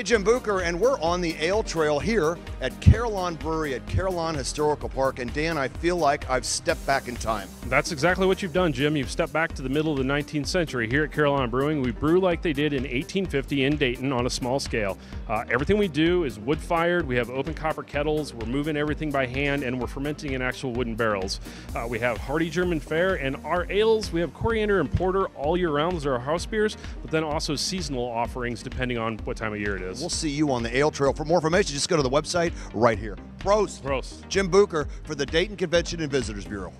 Hey, Jim Booker, and we're on the Ale Trail here at Carillon Brewery at Carillon Historical Park. And Dan, I feel like I've stepped back in time. That's exactly what you've done, Jim. You've stepped back to the middle of the 19th century here at Carillon Brewing. We brew like they did in 1850 in Dayton on a small scale. Uh, everything we do is wood fired. We have open copper kettles. We're moving everything by hand, and we're fermenting in actual wooden barrels. Uh, we have hearty German fare, and our ales, we have coriander and porter all year round. Those are our house beers, but then also seasonal offerings depending on what time of year it is. We'll see you on the Ale Trail. For more information, just go to the website right here. Prost. Gross. Jim Booker for the Dayton Convention and Visitors Bureau.